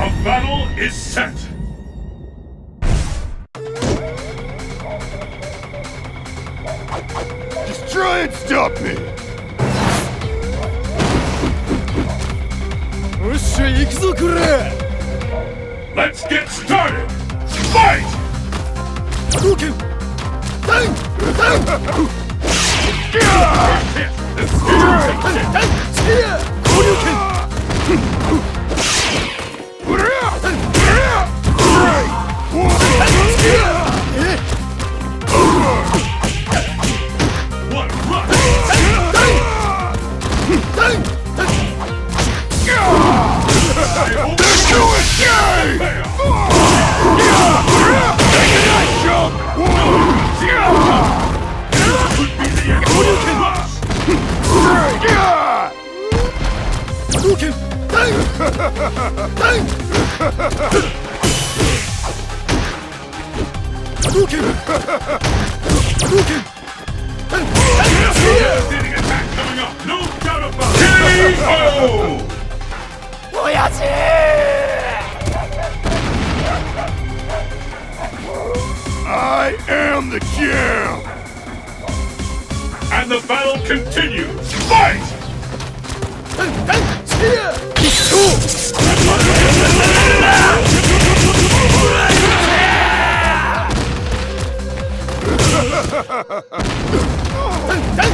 A battle is set! Just try and stop me! Let's get started! Fight! Hadouken! Tank! Tank! Hadouken! I am the jam! And the battle continues! Fight! Hey, hey! ダウンダウ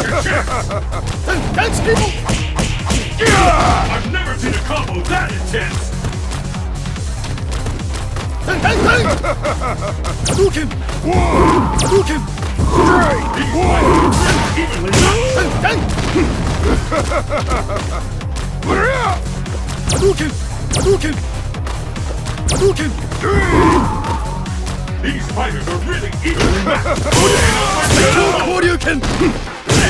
Thanks, people! I've never seen a combo that intense! Bang, bang! Hadouken! Hadouken! Hadouken! Hadouken! Hadouken! These fighters are really evenly matched! Hadouken! 強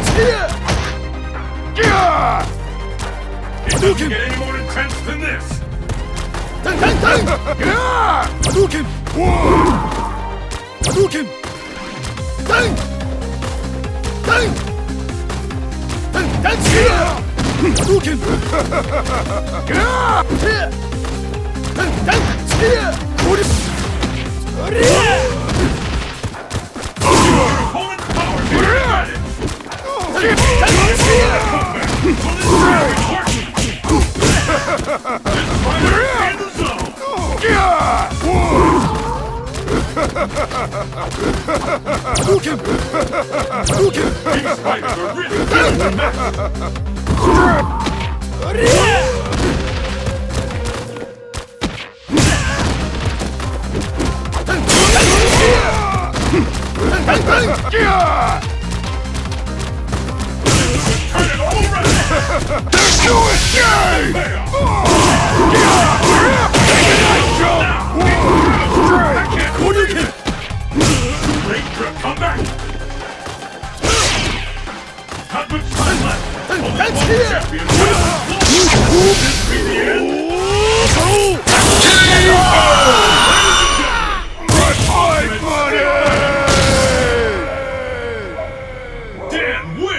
It's here! Yeah! Hadouken! Get any more intense than this! Ten, ten, ten! yeah! Hadouken! Whoa! Hadouken! Ten! Ten! Ten, ten, yeah! Hadouken! yeah! Ten, ten, yeah! Hold it! Yeah! Your opponent's power is Hook him! Spiders are really a mess! There's no escape! Take a nice jump! trip. Come back! Not much time left! That's here! This be the end? Oh! Damn, win!